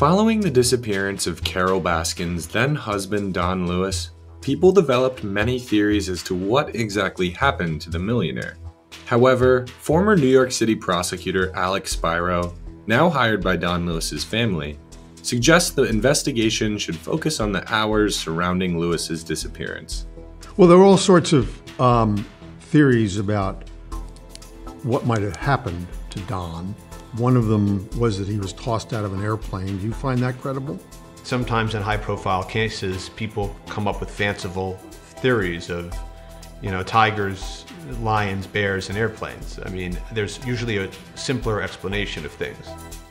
Following the disappearance of Carole Baskin's then husband Don Lewis, people developed many theories as to what exactly happened to the millionaire. However, former New York City prosecutor Alex Spiro, now hired by Don Lewis's family, suggests the investigation should focus on the hours surrounding Lewis's disappearance. Well, there are all sorts of um, theories about what might have happened to Don. One of them was that he was tossed out of an airplane. Do you find that credible? Sometimes in high profile cases, people come up with fanciful theories of, you know, tigers, lions, bears, and airplanes. I mean, there's usually a simpler explanation of things.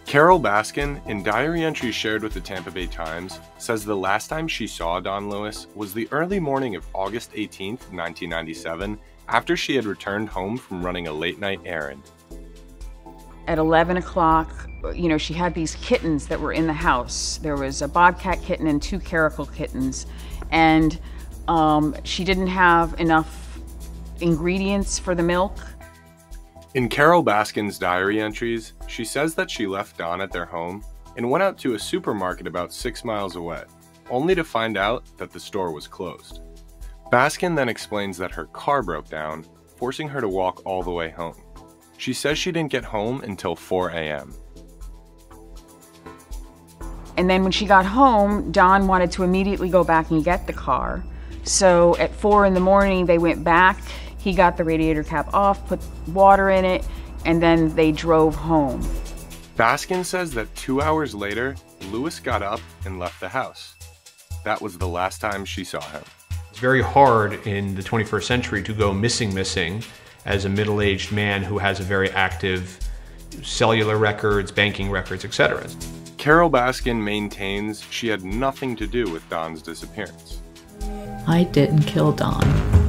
Carole Baskin, in diary entries shared with the Tampa Bay Times, says the last time she saw Don Lewis was the early morning of August 18, 1997, after she had returned home from running a late night errand. At 11 o'clock, you know, she had these kittens that were in the house. There was a bobcat kitten and two caracal kittens. And um, she didn't have enough ingredients for the milk. In Carole Baskin's diary entries, she says that she left Don at their home and went out to a supermarket about six miles away, only to find out that the store was closed. Baskin then explains that her car broke down, forcing her to walk all the way home. She says she didn't get home until 4 a.m. And then when she got home, Don wanted to immediately go back and get the car. So at 4 in the morning, they went back he got the radiator cap off, put water in it, and then they drove home. Baskin says that two hours later, Lewis got up and left the house. That was the last time she saw him. It's very hard in the 21st century to go missing, missing as a middle aged man who has a very active cellular records, banking records, etc. Carole Baskin maintains she had nothing to do with Don's disappearance. I didn't kill Don.